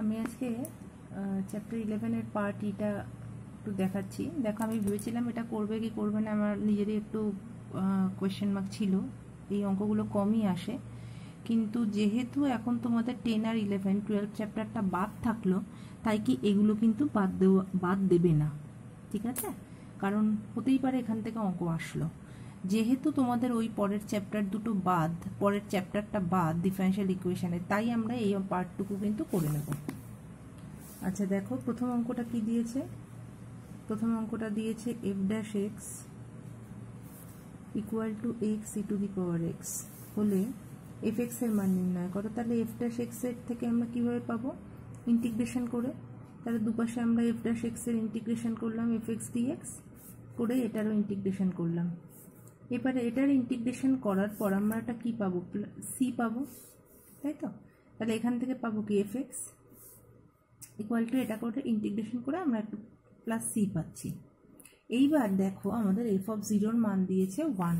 আমি আজকে চ্যাপ্টার ইলেভেনের পার্ট এটা একটু দেখাচ্ছি। দেখো, আমি ভেবেছিলাম এটা করবে কি করবে না, আমার নিজেরই একটু কোয়েশ্চেন মার্ক ছিল। এই অঙ্কগুলো কমই আসে। কিন্তু যেহেতু এখন তোমাদের টেন আর ইলেভেন টুয়েলভ চ্যাপ্টারটা বাদ থাকল, তাই কি এগুলো কিন্তু বাদ দেওয়া, বাদ দেবে না। ঠিক আছে? কারণ হতেই পারে এখান থেকে অঙ্ক আসলো। যেহেতু তোমাদের ওই পরের চ্যাপ্টার দুটো বাদ, পরের চ্যাপ্টারটা বাদ ডিফারেন্সিয়াল ইকুয়েশানে তাই আমরা এই পার্টটুকু কিন্তু করে নেব। আচ্ছা দেখো, প্রথম অঙ্কটা কি দিয়েছে? প্রথম অঙ্কটা দিয়েছে F dash X equal to X E to the power X হলে এফ এক্সের মান নির্ণয় করো। তাহলে এফ ড্যাশ এক্সের থেকে আমরা কীভাবে পাবো? ইন্টিগ্রেশন করে। তাহলে দুপাশে আমরা এফ ড্যাশ এক্সের ইন্টিগ্রেশন করলাম এফ এক্স ডিএক্স করে এটারও ইন্টিগ্রেশন করলাম। এবারে এটার ইন্টিগ্রেশন করার পর আমরা একটা কী পাবো? সি পাবো, তাই তো? তাহলে এখান থেকে পাবো কি? এফ এক্স ইকুয়াল টু এটা করে ইন্টিগ্রেশন করে আমরা একটু প্লাস সি পাচ্ছি। এইবার দেখো আমাদের এফ অফ জিরোর মান দিয়েছে ওয়ান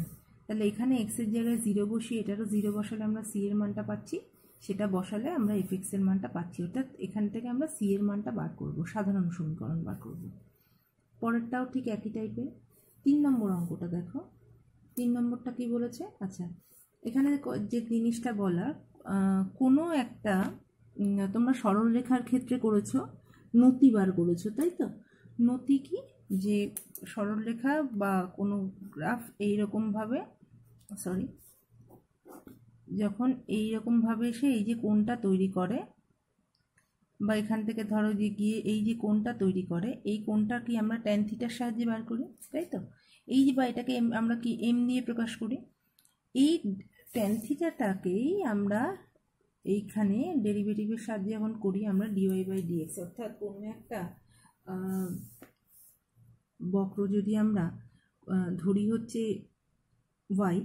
তাহলে এখানে এক্সের জায়গায় জিরো বসিয়ে এটারও জিরো বসালে আমরা সি এর মানটা পাচ্ছি, সেটা বসালে আমরা এফ এর মানটা পাচ্ছি। অর্থাৎ এখান থেকে আমরা সি এর মানটা বার করব, সাধারণ সমীকরণ বার করব। পরেরটাও ঠিক একই টাইপের তিন নম্বর অঙ্কটা দেখো। তিন নম্বরটা কি বলেছে? আচ্ছা এখানে যে জিনিসটা বলা কোনো একটা তোমরা সরলরেখার ক্ষেত্রে করেছ, নতি বার করেছ, তাই তো? নতি কি? যে সরলরেখা বা কোনো গ্রাফ এইরকমভাবে সরি যখন এইরকমভাবে এসে এই যে কোনটা তৈরি করে, বা এখান থেকে ধরো যে গিয়ে এই যে কোনটা তৈরি করে, এই কোনটা কি আমরা ট্যান থিটার সাহায্যে বার করি, তাই তো? এই যে বা এটাকে আমরা কি এম দিয়ে প্রকাশ করি? এই ট্যান থিটাটাকেই আমরা এইখানে ডেরিভেটিভের সাহায্যে যখন করি আমরা ডিওয়াই বাই ডিএক্স অর্থাৎ কোনো একটা বক্র যদি আমরা ধরি হচ্ছে ওয়াই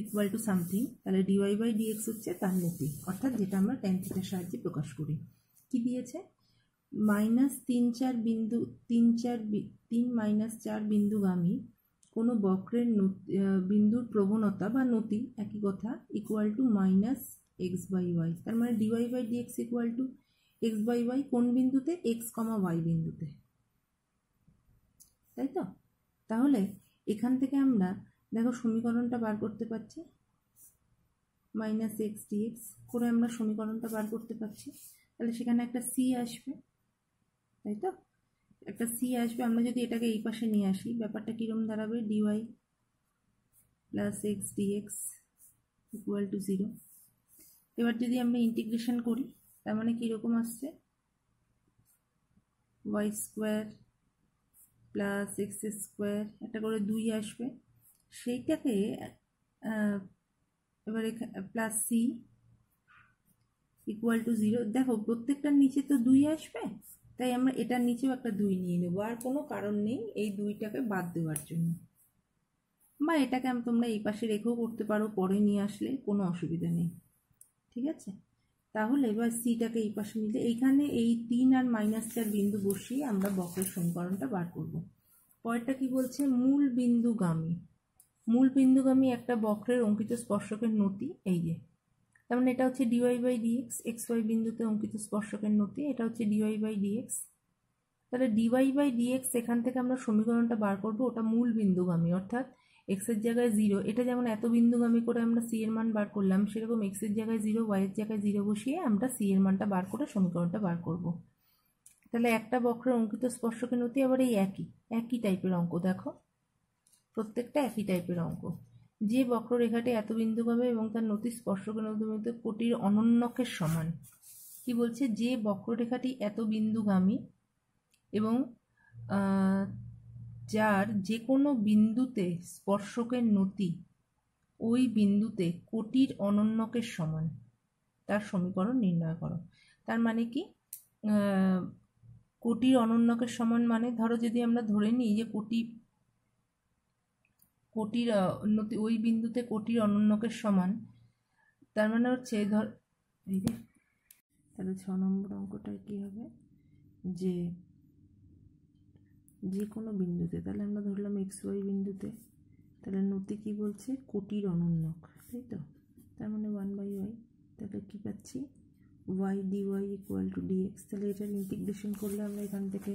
ইকুয়াল টু সামথিং তাহলে ডিওয়াই বাই ডিএক্স হচ্ছে তার নতি অর্থাৎ যেটা আমরা ট্যান থিটার সাহায্যে প্রকাশ করি। কি দিয়েছে? মাইনাস তিন চার বিন্দু, তিন চার তিন মাইনাস চার বিন্দুগামী কোনো বক্রের বিন্দুর প্রবণতা বা নতি, একই কথা equal to minus X by Y তার মানে DY by DX equal to X by Y কোন বিন্দুতে? এক্স কমা ওয়াই বিন্দুতে। তাই তো? তাহলে এখান থেকে আমরা দেখো সমীকরণটা বার করতে পারছি। মাইনাস এক্স ডিএক্স করে আমরা সমীকরণটা বার করতে পারছি। তাহলে সেখানে একটা সি আসবে। তাই তো? একটা সি আসবে। আমরা যদি এটাকে এই পাশে নিয়ে আসি, ব্যাপারটা কীরকম দাঁড়াবে? DY plus X DX equal to zero এবার যদি আমরা ইন্টিগ্রেশন করি, তার মানে কীরকম আসছে? Y square plus X square একটা করে দুই আসবে। সেইটাকে এবারে plus C equal to zero দেখো প্রত্যেকটার নিচে তো দুই আসবে, তাই আমরা এটার নিচেও একটা দুই নিয়ে নেব। আর কোনো কারণ নেই এই দুইটাকে বাদ দেওয়ার জন্য। বা এটাকে আমি, তোমরা এই পাশে রেখেও করতে পারো, পরে নিয়ে আসলে কোনো অসুবিধা নেই। ঠিক আছে? তাহলে এবার সিটাকে এই পাশে নিলে এইখানে এই তিন আর মাইনাস চার বিন্দু বসিয়ে আমরা বক্রের সমীকরণটা বার করব। পরেরটা কি বলছে? মূল বিন্দুগামী। মূল বিন্দুগামী একটা বক্রের অঙ্কিত স্পর্শকের নতি, এই যে। তার মানে এটা হচ্ছে DY by DX X Y বিন্দুতে অঙ্কিত স্পর্শকের নতি, এটা হচ্ছে ডিওয়াই বাই ডিএক্স তাহলে ডিওয়াই বাই ডিএক্স এখান থেকে আমরা সমীকরণটা বার করব, ওটা মূল বিন্দুগামী, অর্থাৎ এক্সের জায়গায় জিরো এটা যেমন এত বিন্দুগামী করে আমরা সি এর মান বার করলাম, সেরকম এক্সের জায়গায় জিরো ওয়াইয়ের জায়গায় জিরো বসিয়ে আমরা সি এর মানটা বার করে সমীকরণটা বার করব। তাহলে একটা বক্রের অঙ্কিত স্পর্শকের নতি আবার এই একই একই টাইপের অঙ্ক, দেখো। প্রত্যেকটা একই টাইপের অঙ্ক। যে বক্ররেখাটি এত বিন্দুগামী এবং তার নতি মধ্যে কোটির অনন্যকের সমান, কি বলছে? যে বক্ররেখাটি এত বিন্দুগামী এবং যার যে কোনো বিন্দুতে স্পর্শকের নতি, ওই বিন্দুতে কোটির অনন্যকের সমান। তার সমীকরণ নির্ণয় করো। তার মানে কি? কোটির অনন্যকের সমান মানে ধরো যদি আমরা ধরে নিই যে কোটি, কোটির নতি ওই বিন্দুতে কোটির অনন্যকের সমান, তার মানে হচ্ছে ধর তাহলে ছ নম্বর অঙ্কটা কী হবে? যে যে কোনো বিন্দুতে, তাহলে আমরা ধরলাম এক্স ওয়াই বিন্দুতে, তাহলে নতি কী বলছে? কোটির অনন্যক, তাই তো? তার মানে ওয়ান বাই ওয়াই তাহলে কী পাচ্ছি? Y D Y equal to DX তাহলে এটার ইন্টিগ্রেশন করলে আমরা এখান থেকে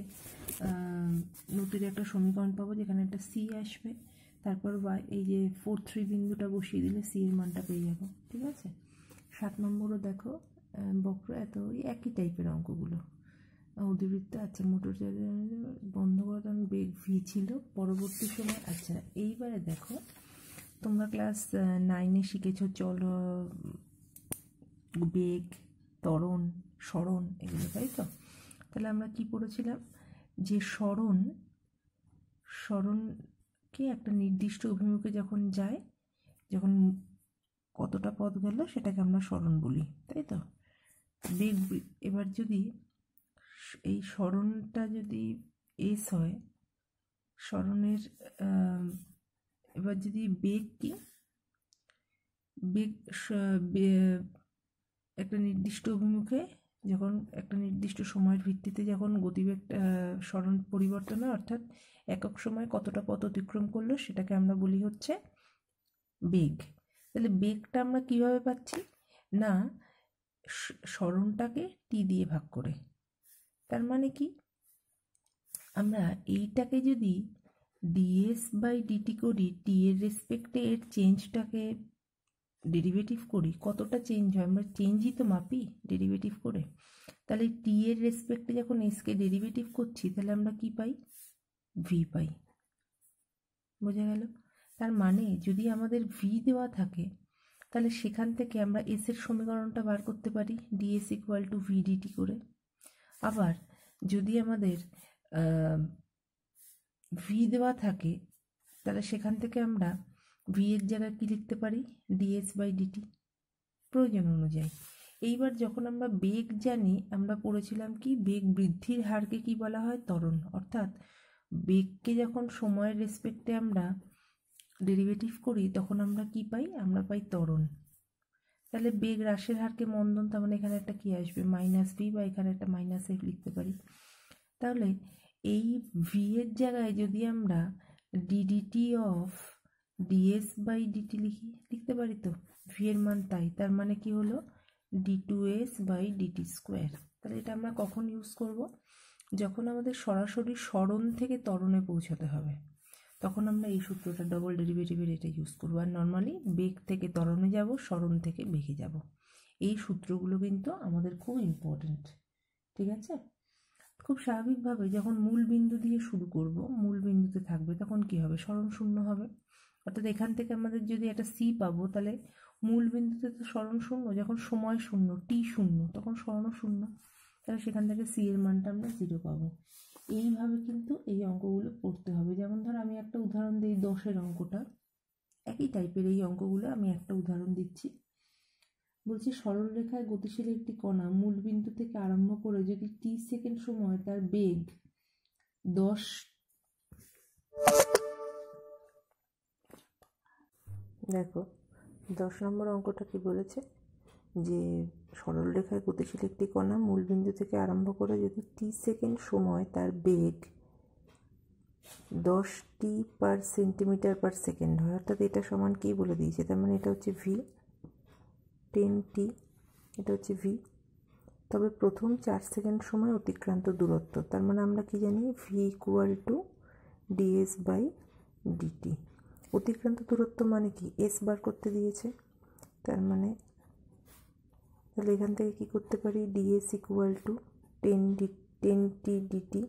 নতুন একটা সমীকরণ পাবো, যেখানে একটা সি আসবে। তারপর ওয়াই এই যে ফোর থ্রি বিন্দুটা বসিয়ে দিলে সি এর মানটা পেয়ে যাব, ঠিক আছে? সাত নম্বরও দেখো বক্র এত ওই একই টাইপের অঙ্কগুলো। অধিবৃত্ত আচ্ছা মোটর বন্ধ করার বেগ ভি ছিল, পরবর্তী সময় আচ্ছা এইবারে দেখো, তোমরা ক্লাস নাইনে শিখেছো চলো বেগ, ত্বরণ স্মরণ এগুলো, তাই তো? তাহলে আমরা কি পড়েছিলাম? যে স্মরণ স্মরণকে একটা নির্দিষ্ট অভিমুখে যখন যায়, যখন কতটা পথ গেল, সেটাকে আমরা স্মরণ বলি, তাই তো? বেগ এবার যদি এই স্মরণটা যদি এস হয়, স্মরণের এবার যদি বেগ কি? বেগ একটা নির্দিষ্ট অভিমুখে যখন একটা নির্দিষ্ট সময়ের ভিত্তিতে যখন গতিবেগ স্মরণ পরিবর্তন হয়, অর্থাৎ একক সময় কতটা পথ অতিক্রম করল সেটাকে আমরা বলি হচ্ছে বেগ। তাহলে বেগটা আমরা কীভাবে পাচ্ছি? না স্মরণটাকে টি দিয়ে ভাগ করে। তার মানে কি? আমরা এইটাকে যদি ডিএস বাই ডিটি করি টি এর রেসপেক্টে এর চেঞ্জটাকে ডেরিভেটিভ করি, কতটা চেঞ্জ হয়? আমরা চেঞ্জই তো মাপি ডেরিভেটিভ করে। তাহলে টি এর রেসপেক্টে যখন এসকে ডেরিভেটিভ করছি, তাহলে আমরা কি পাই? ভি পাই। বোঝা গেল? তার মানে যদি আমাদের ভি দেওয়া থাকে, তাহলে সেখান থেকে আমরা এস এর সমীকরণটা বার করতে পারি DS equal to V VDT করে। আবার যদি আমাদের ভি দেওয়া থাকে, তাহলে সেখান থেকে আমরা ভি এর জায়গায় কী লিখতে পারি? ডিএস বাই ডিটি প্রয়োজন অনুযায়ী। এইবার যখন আমরা বেগ জানি, আমরা পড়েছিলাম কি? বেগ বৃদ্ধির হারকে কি বলা হয়? ত্বরণ। অর্থাৎ বেগকে যখন সময়ের রেসপেক্টে আমরা ডেরিভেটিভ করি, তখন আমরা কি পাই? আমরা পাই ত্বরণ। তাহলে বেগ হ্রাসের হারকে মন্দন, তার মানে এখানে একটা কি আসবে? মাইনাস ভি বা এখানে একটা মাইনাস এফ লিখতে পারি। তাহলে এই ভি এর জায়গায় যদি আমরা DDT of DS by DT লিখি, লিখতে পারি তো? ভি এর মান তাই, তার মানে কি হলো? D two S by DT square তাহলে এটা আমরা কখন ইউজ করব? যখন আমাদের সরাসরি স্মরণ থেকে ত্বরণে পৌঁছাতে হবে। তখন আমরা এই সূত্রটা ডবল ডেরিভেটিভের এটা ইউজ করব। আর নর্মালি বেগ থেকে ত্বরণে যাব স্মরণ থেকে বেগে যাব। এই সূত্রগুলো কিন্তু আমাদের খুব ইম্পর্টেন্ট ঠিক আছে? খুব স্বাভাবিকভাবে যখন মূল বিন্দু দিয়ে শুরু করব, মূল বিন্দুতে থাকবে, তখন কি হবে? স্মরণ শূন্য হবে। অর্থাৎ এখান থেকে আমাদের যদি একটা সি পাবো, তাহলে মূল বিন্দুতে তো স্মরণ শূন্য, যখন সময় শূন্য টি শূন্য, তখন স্মরণও শূন্য। তাহলে সেখান থেকে সি এর মানটা আমরা জিরো পাবো। এইভাবে কিন্তু এই অঙ্কগুলো করতে হবে। যেমন ধর আমি একটা উদাহরণ দিই দশের অঙ্কটা। একই টাইপের এই অঙ্কগুলো আমি একটা উদাহরণ দিচ্ছি। বলছি সরল রেখায় গতিশীল একটি কণা মূল বিন্দু থেকে আরম্ভ করে যদি টি সেকেন্ড সময় তার বেগ দশ দেখো, দশ নম্বর অঙ্কটা কি বলেছে? যে সরল রেখায় গতিশীল একটি কণা মূলবিন্দু থেকে আরম্ভ করে যদি টি সেকেন্ড সময় তার বেগ দশ টি পার সেন্টিমিটার পার সেকেন্ড হয়, অর্থাৎ এটা সমান কী বলে দিয়েছে? তার মানে এটা হচ্ছে ভি টেন টি এটা হচ্ছে ভি তবে প্রথম চার সেকেন্ড সময় অতিক্রান্ত দূরত্ব, তার মানে আমরা কি জানি? V equal to DS by DT অতিক্রান্ত দূরত্ব মানে কি? এস বার করতে দিয়েছে, তার মানে তাহলে এখান থেকে কী করতে পারি? DS equal to ten D ten T DT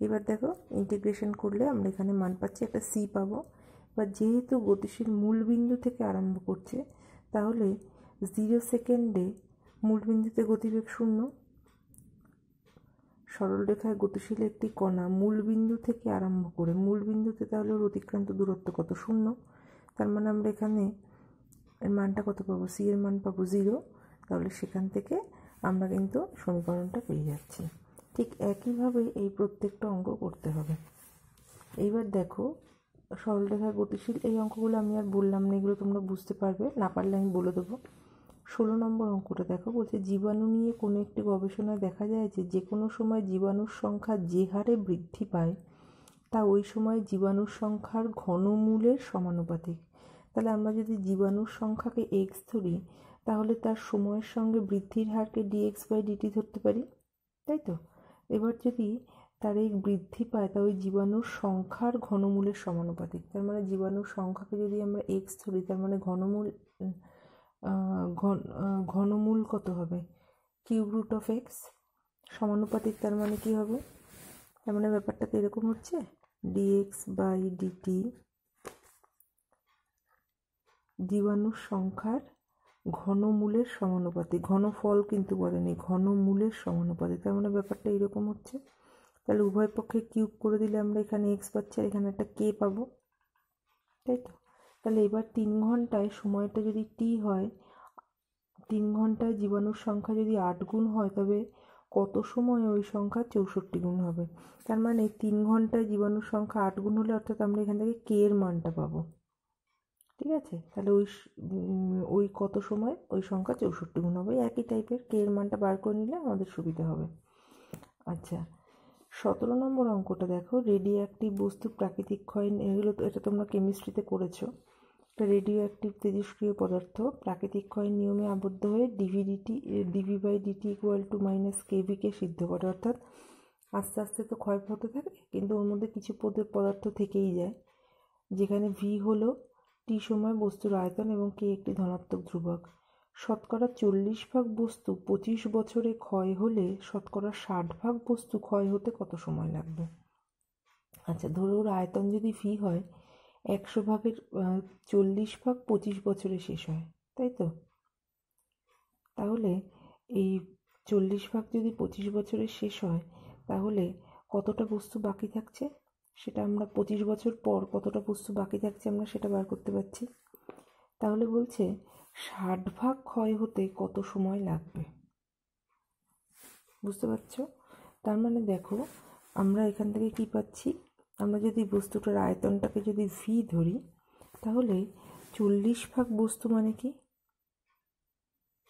এবার দেখো ইন্টিগ্রেশন করলে আমরা এখানে মান পাচ্ছি, একটা সি পাবো। বা যেহেতু গতিশীল মূলবিন্দু থেকে আরম্ভ করছে, তাহলে জিরো সেকেন্ডে মূলবিন্দুতে গতিবেগ শূন্য। সরলরেখায় গতিশীল একটি কণা মূলবিন্দু থেকে আরম্ভ করে, মূলবিন্দুতে তাহলে ওর অতিক্রান্ত দূরত্ব কত? শূন্য। তার মানে আমরা এখানে এর মানটা কত পাবো? সি এর মান পাবো জিরো তাহলে সেখান থেকে আমরা কিন্তু সমীকরণটা পেয়ে যাচ্ছি। ঠিক একইভাবে এই প্রত্যেকটা অঙ্ক করতে হবে। এইবার দেখো সরলরেখায় গতিশীল এই অঙ্কগুলো আমি আর বললাম না, এগুলো তোমরা বুঝতে পারবে, না পারলে আমি বলে দেবো। ষোলো নম্বর অঙ্কটা দেখো, বলছে জীবাণু নিয়ে কোনো একটি গবেষণায় দেখা যায় যে যে কোনো সময় জীবাণুর সংখ্যা যে হারে বৃদ্ধি পায়, তা ওই সময় জীবাণুর সংখ্যার ঘনমূলের সমানুপাতিক। তাহলে আমরা যদি জীবাণুর সংখ্যাকে এক্স ধরি, তাহলে তার সময়ের সঙ্গে বৃদ্ধির হারকে ডিএক্স বাই ডিটি ধরতে পারি, তাই তো? এবার যদি তার এই বৃদ্ধি পায় তা ওই জীবাণুর সংখ্যার ঘনমূলের সমানুপাতিক। তার মানে জীবাণুর সংখ্যাকে যদি আমরা এক্স ধরি, তার মানে ঘনমূল ঘন ঘনমূল কত হবে? কিউব রুট অফ এক্স সমানুপাতিক তার মানে কি হবে? তার মানে ব্যাপারটা তো এরকম হচ্ছে? ডিএক্স বাই ডিটি জীবাণুর সংখ্যার ঘনমূলের সমানুপাতিক, ঘনফল কিন্তু বলেনি, ঘনমূলের সমানুপাতিক। তার মানে ব্যাপারটা এরকম হচ্ছে। তাহলে উভয় পক্ষে কিউব করে দিলে আমরা এখানে এক্স পাচ্ছি আর এখানে একটা কে পাবো। তাই তো? তাহলে এবার তিন ঘন্টায় সময়টা যদি টি হয়, তিন ঘন্টায় জীবাণুর সংখ্যা যদি আট গুণ হয়, তবে কত সময় ওই সংখ্যা চৌষট্টি গুণ হবে? তার মানে তিন ঘন্টায় জীবাণুর সংখ্যা আট গুণ হলে অর্থাৎ আমরা এখান থেকে কে এর মানটা পাবো। ঠিক আছে? তাহলে ওই ওই কত সময়? ওই সংখ্যা চৌষট্টি গুণ হবে। একই টাইপের কে এর মানটা বার করে নিলে আমাদের সুবিধা হবে। আচ্ছা সতেরো নম্বর অঙ্কটা দেখো। রেডিও অ্যাক্টিভ বস্তু প্রাকৃতিক ক্ষয় এগুলো তো, এটা তোমরা কেমিস্ট্রিতে করেছ। একটা রেডিও অ্যাক্টিভ তেজস্ক্রিয় পদার্থ। প্রাকৃতিক ক্ষয়ের নিয়মে আবদ্ধ হয়ে DVDT DV by DT equal to minus KVK সিদ্ধ করে। অর্থাৎ আস্তে আস্তে তো ক্ষয় হতে থাকে, কিন্তু ওর মধ্যে কিছু পদের পদার্থ থেকেই যায়। যেখানে ভি হলো টি সময় বস্তুর আয়তন এবং কে একটি ধনাত্মক ধ্রুবক। শতকরা চল্লিশ ভাগ বস্তু পঁচিশ বছরে ক্ষয় হলে শতকরা ষাট ভাগ বস্তু ক্ষয় হতে কত সময় লাগবে? আচ্ছা ধরো আয়তন যদি ভি হয়, একশো ভাগের চল্লিশ ভাগ পঁচিশ বছরে শেষ হয়, তাই তো? তাহলে এই চল্লিশ ভাগ যদি পঁচিশ বছরে শেষ হয়, তাহলে কতটা বস্তু বাকি থাকছে? সেটা আমরা পঁচিশ বছর পর কতটা বস্তু বাকি থাকছে আমরা সেটা বার করতে পারছি। তাহলে বলছে, ষাট ভাগ ক্ষয় হতে কত সময় লাগবে? বুঝতে পারছ? তার মানে দেখো, আমরা এখান থেকে কি পাচ্ছি? আমরা যদি বস্তুটার আয়তনটাকে যদি ভি ধরি, তাহলে চল্লিশ ভাগ বস্তু মানে কি?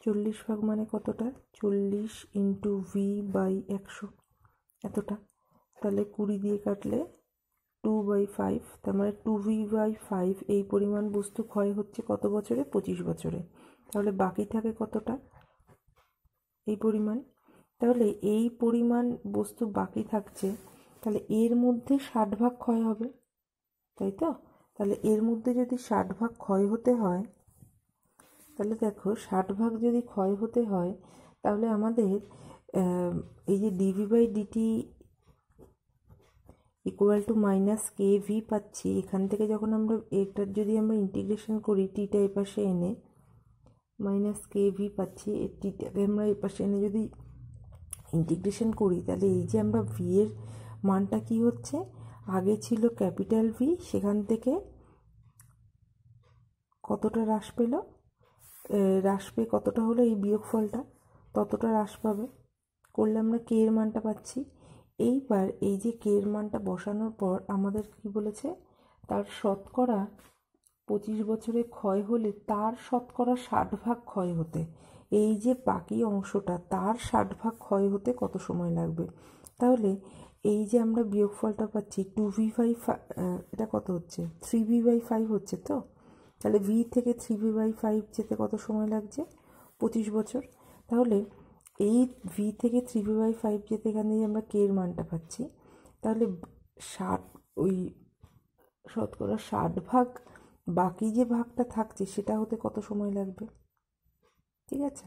চল্লিশ ভাগ মানে কতটা? চল্লিশ ইন্টু ভি বাই একশো। এতটা। তাহলে কুড়ি দিয়ে কাটলে টু বাই ফাইভ, তার মানে টু ভি বাই ফাইভ এই পরিমাণ বস্তু ক্ষয় হচ্ছে কত বছরে? পঁচিশ বছরে। তাহলে বাকি থাকে কতটা? এই পরিমাণ। তাহলে এই পরিমাণ বস্তু বাকি থাকছে, তাহলে এর মধ্যে ষাট ভাগ ক্ষয় হবে, তাই তো? তাহলে এর মধ্যে যদি ষাট ভাগ ক্ষয় হতে হয়, তাহলে দেখো ষাট ভাগ যদি ক্ষয় হতে হয়, তাহলে আমাদের এই যে DV by DT equal to minus K V পাচ্ছি, এখান থেকে যখন আমরা এটার যদি আমরা ইন্টিগ্রেশন করি টিটা এ পাশে এনে মাইনাস কে ভি পাচ্ছি টিটাকে আমরা এ পাশে এনে যদি ইন্টিগ্রেশন করি, তাহলে এই যে আমরা ভি এর মানটা কি হচ্ছে? আগে ছিল ক্যাপিটাল ভি সেখান থেকে কতটা হ্রাস পেল? হ্রাস পেয়ে কতটা হলো এই বিয়োগফলটা? ততটা হ্রাস পাবে। করলে আমরা কে এর মানটা পাচ্ছি। এইবার এই যে কে এর মানটা বসানোর পর আমাদের কি বলেছে? তার শতকরা পঁচিশ বছরে ক্ষয় হলে তার শতকরা ষাট ভাগ ক্ষয় হতে। এই যে বাকি অংশটা, তার ষাট ভাগ ক্ষয় হতে কত সময় লাগবে? তাহলে এই যে আমরা বিয়োগফলটা পাচ্ছি টু ভি বাই এটা কত হচ্ছে? থ্রি ভি বাই ফাইভ হচ্ছে তো? তাহলে ভি থেকে থ্রি ভি বাই ফাইভ যেতে কত সময় লাগছে? পঁচিশ বছর। তাহলে এই ভি থেকে থ্রি ভি বাই ফাইভ যেতে এখানে আমরা কে এর মানটা পাচ্ছি। তাহলে ষাট, ওই শতকরা ষাট ভাগ বাকি যে ভাগটা থাকছে সেটা হতে কত সময় লাগবে? ঠিক আছে?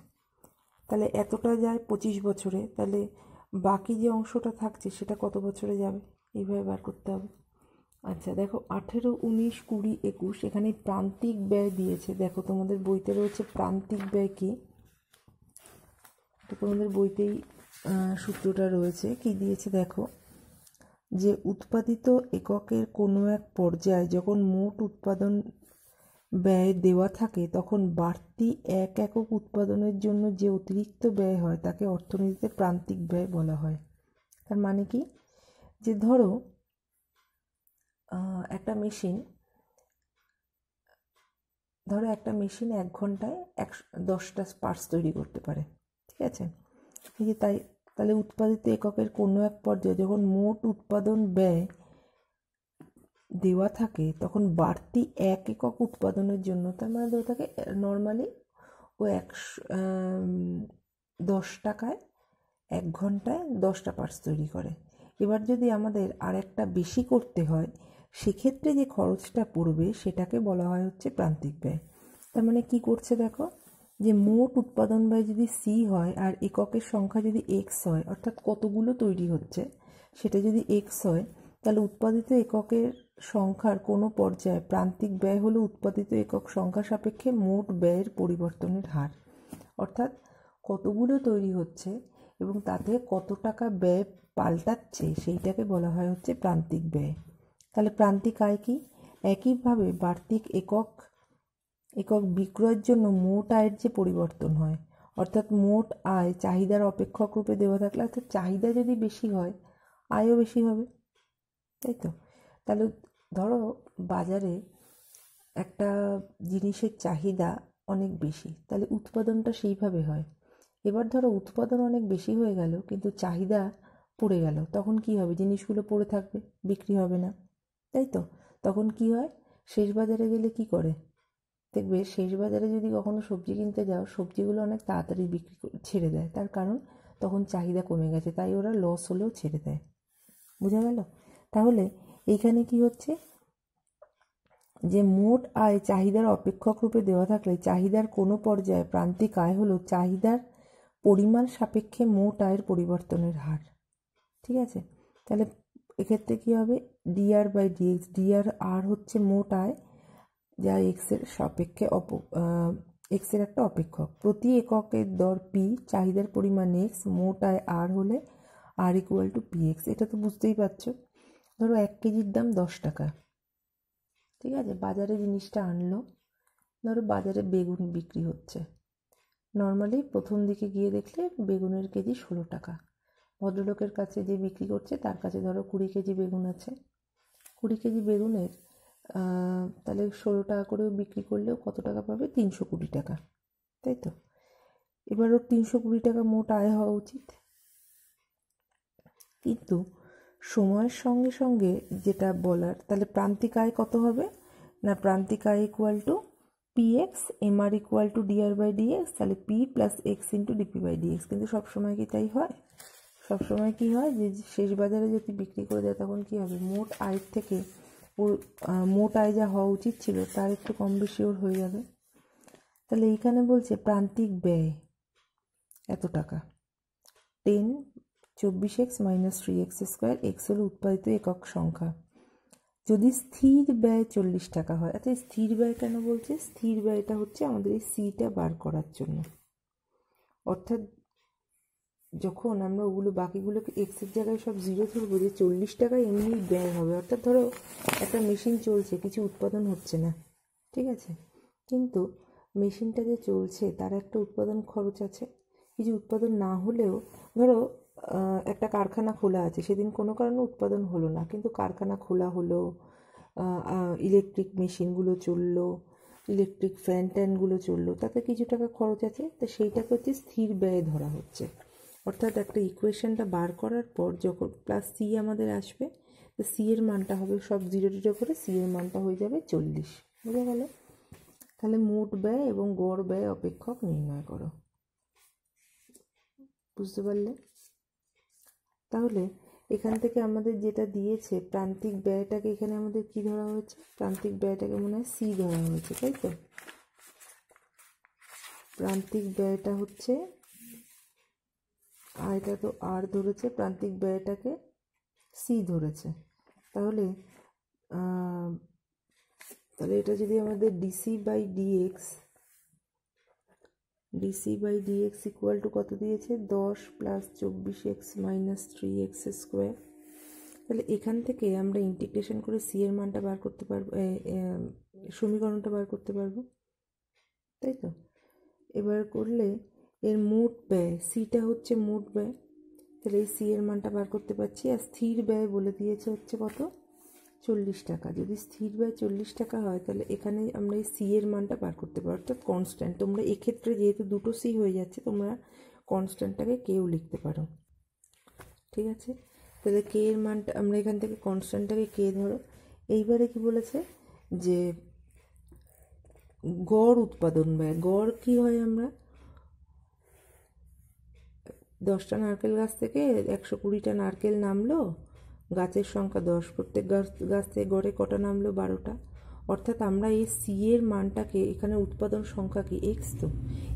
তাহলে এতটা যায় পঁচিশ বছরে। তাহলে বাকি যে অংশটা থাকছে সেটা কত বছরে যাবে? এইভাবে বার করতে হবে। আচ্ছা দেখো আঠেরো, উনিশ, কুড়ি, একুশ এখানে প্রান্তিক ব্যয় দিয়েছে। দেখো তোমাদের বইতে রয়েছে প্রান্তিক ব্যয় কি? তো তোমাদের বইতেই সূত্রটা রয়েছে। কি দিয়েছে দেখো? যে উৎপাদিত এককের কোনো এক পর্যায়ে যখন মোট উৎপাদন ব্যয় দেওয়া থাকে, তখন বাড়তি এক একক উৎপাদনের জন্য যে অতিরিক্ত ব্যয় হয়, তাকে অর্থনীতিতে প্রান্তিক ব্যয় বলা হয়। তার মানে কি? যে ধরো একটা মেশিন, ধরো একটা মেশিন এক ঘন্টায় একশো, দশটা পার্টস তৈরি করতে পারে। ঠিক আছে? এই যে তাই, তাহলে উৎপাদিত এককের কোনো এক পর্যায়ে যখন মোট উৎপাদন ব্যয় দেওয়া থাকে, তখন বাড়তি এক একক উৎপাদনের জন্য তার মানে ধরে থাকে নর্মালি ও একশো দশ টাকায় এক ঘন্টায় দশটা পার্টস তৈরি করে। এবার যদি আমাদের আর একটা বেশি করতে হয়, সেক্ষেত্রে যে খরচটা পড়বে সেটাকে বলা হয় হচ্ছে প্রান্তিক ব্যয়। তার মানে কি করছে দেখো? যে মোট উৎপাদন ব্যয় যদি সি হয় আর এককের সংখ্যা যদি এক্স হয়, অর্থাৎ কতগুলো তৈরি হচ্ছে, সেটা যদি এক্স হয়, তাহলে উৎপাদিত এককের সংখ্যার কোনো পর্যায়ে প্রান্তিক ব্যয় হলো উৎপাদিত একক সংখ্যা সাপেক্ষে মোট ব্যয়ের পরিবর্তনের হার। অর্থাৎ কতগুলো তৈরি হচ্ছে এবং তাতে কত টাকা ব্যয় পাল্টাচ্ছে, সেইটাকে বলা হয় হচ্ছে প্রান্তিক ব্যয়। তাহলে প্রান্তিক আয় কি? একইভাবে বার্ষিক একক একক বিক্রয়ের জন্য মোট আয়ের যে পরিবর্তন হয়, অর্থাৎ মোট আয় চাহিদার অপেক্ষক রূপে দেওয়া থাকলে, অর্থাৎ চাহিদা যদি বেশি হয়, আয়ও বেশি হবে। তাই তো? তাহলে ধরো বাজারে একটা জিনিসের চাহিদা অনেক বেশি, তাহলে উৎপাদনটা সেইভাবে হয়। এবার ধরো উৎপাদন অনেক বেশি হয়ে গেল, কিন্তু চাহিদা পড়ে গেল, তখন কি হবে? জিনিসগুলো পড়ে থাকবে, বিক্রি হবে না। তাই তো? তখন কি হয়? শেষ বাজারে গেলে কি করে? দেখবে শেষ বাজারে যদি কখনো সবজি কিনতে যাও, সবজিগুলো অনেক তাড়াতাড়ি বিক্রি ছেড়ে দেয়। তার কারণ তখন চাহিদা কমে গেছে, তাই ওরা লস হলেও ছেড়ে দেয়। বোঝা গেল? তাহলে এইখানে কি হচ্ছে? যে মোট আয় চাহিদার অপেক্ষক রূপে দেওয়া থাকলে চাহিদার কোনো পর্যায়ে প্রান্তিক আয় হলো চাহিদার পরিমাণ সাপেক্ষে মোট আয়ের পরিবর্তনের হার। ঠিক আছে? তাহলে এক্ষেত্রে কী হবে? DR by DX DR R হচ্ছে মোট আয় যা এক্সের সাপেক্ষে অপ এক্সের একটা অপেক্ষক। প্রতি এককের দর পি চাহিদার পরিমাণ এক্স মোট আয় আর হলে R equal to P X এটা তো বুঝতেই পারছ। ধরো এক কেজির দাম দশ টাকা। ঠিক আছে? বাজারে জিনিসটা আনলো। ধরো বাজারে বেগুন বিক্রি হচ্ছে। নর্মালি প্রথম দিকে গিয়ে দেখলে বেগুনের কেজি ষোলো টাকা। ভদ্রলোকের কাছে যে বিক্রি করছে, তার কাছে ধরো কুড়ি কেজি বেগুন আছে। কুড়ি কেজি বেগুনের তাহলে ষোলো টাকা করেও বিক্রি করলেও কত টাকা পাবে? তিনশো কুড়ি টাকা। তাই তো? এবার ওর তিনশো কুড়ি টাকা মোট আয় হওয়া উচিত। কিন্তু সময়ের সঙ্গে সঙ্গে যেটা বলার, তাহলে প্রান্তিক আয় কত হবে? না, প্রান্তিক আয় equal to P X M R equal to DR by DX তাহলে P plus X into DP by DX কিন্তু সবসময় কি তাই হয়? সবসময় কি হয়? যে শেষ বাজারে যদি বিক্রি করে দেয়, তখন কি হবে? মোট আয়ের থেকে মোট আয় যা হওয়া উচিত ছিল, তার একটু কম বেশি ওর হয়ে যাবে। তাহলে এইখানে বলছে, প্রান্তিক ব্যয় এত টাকা। টেন চব্বিশ X minus three X square X হলো উৎপাদিত একক সংখ্যা। যদি স্থির ব্যয় চল্লিশ টাকা হয় আচ্ছা স্থির ব্যয় কেন বলছে? স্থির ব্যয়টা হচ্ছে আমাদের এই সিটা বার করার জন্য। অর্থাৎ যখন আমরা ওগুলো বাকিগুলোকে এক্সের জায়গায় সব জিরো ধরবো, যে চল্লিশ টাকায় এমনি ব্যয় হবে। অর্থাৎ ধরো একটা মেশিন চলছে, কিছু উৎপাদন হচ্ছে না। ঠিক আছে? কিন্তু মেশিনটা যে চলছে, তার একটা উৎপাদন খরচ আছে। কিছু উৎপাদন না হলেও, ধরো একটা কারখানা খোলা আছে, সেদিন কোনো কারণে উৎপাদন হলো না। কিন্তু কারখানা খোলা হলো ইলেকট্রিক মেশিনগুলো চলল ইলেকট্রিক ফ্যান ট্যানগুলো চলল, তাতে কিছু টাকা খরচ আছে। তো সেইটাকে হচ্ছে স্থির ব্যয় ধরা হচ্ছে। অর্থাৎ একটা ইকুয়েশনটা বার করার পর যখন প্লাস সি আমাদের আসবে, তো সি এর মানটা হবে সব জিরো জিরো করে সি এর মানটা হয়ে যাবে চল্লিশ। বুঝে গেল? তাহলে মোট ব্যয় এবং গড় ব্যয় অপেক্ষক নির্ণয় করো। বুঝতে পারলে? তাহলে এখান থেকে আমাদের যেটা দিয়েছে, প্রান্তিক ব্যয়টাকে এখানে আমাদের কি ধরা হয়েছে? প্রান্তিক ব্যয়টাকে মনে হয় সি ধরা হয়েছে, তাই তো? প্রান্তিক ব্যয়টা হচ্ছে আর এটা তো আর ধরেছে, প্রান্তিক ব্যয়টাকে সি ধরেছে। তাহলে তাহলে এটা যদি আমাদের DC by DX DC by DX equal to কত দিয়েছে? দশ প্লাস চব্বিশ X minus three X square তাহলে এখান থেকে আমরা ইন্টিগ্রেশন করে সি এর মানটা বার করতে পারব সমীকরণটা বার করতে পারব। তাই তো? এবার করলে এর মোট ব্যয় সিটা হচ্ছে মোট ব্যয়। তাহলে এই সি এর মানটা বার করতে পারছি আর স্থির ব্যয় বলে দিয়েছে হচ্ছে কত? চল্লিশ টাকা। যদি স্থির ব্যয় চল্লিশ টাকা হয়, তাহলে এখানে আমরা এই সি এর মানটা বার করতে পারব। অর্থাৎ কনস্ট্যান্ট তোমরা এক্ষেত্রে যেহেতু দুটো সি হয়ে যাচ্ছে, তোমরা কনস্ট্যান্টটাকে কেউ লিখতে পারো। ঠিক আছে? তাহলে কে এর মানটা, আমরা এখান থেকে কনস্ট্যান্টটাকে কে ধরো। এইবারে কি বলেছে? যে গড় উৎপাদন ব্যয়। গড় কি হয় আমরা? দশটা নারকেল গাছ থেকে একশো কুড়িটা নারকেল নামলো, গাছের সংখ্যা দশ। প্রত্যেক গাছ গাছ থেকে গড়ে কটা নামলো? বারোটা। অর্থাৎ আমরা এই সি এর মানটাকে, এখানে উৎপাদন সংখ্যা কি? এক্স তো।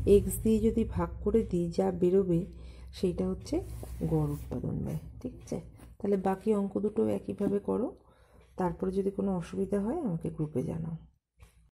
এক্স দিয়ে যদি ভাগ করে দিই, যা বেরোবে, সেইটা হচ্ছে গড় উৎপাদন ব্যয়, ঠিক আছে? তাহলে বাকি অঙ্ক দুটো একইভাবে করো। তারপরে যদি কোনো অসুবিধা হয়, আমাকে গ্রুপে জানাও।